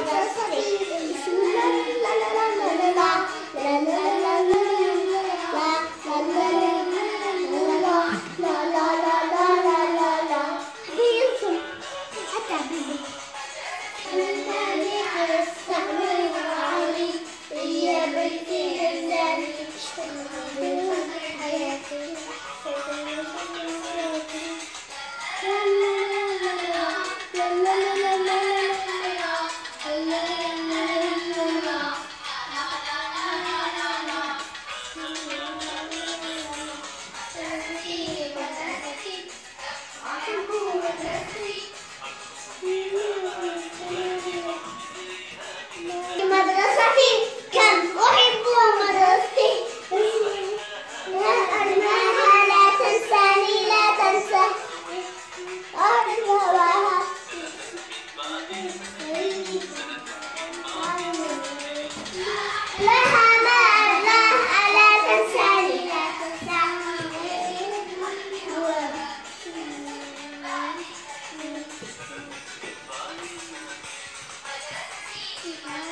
la la la see you. Thank you.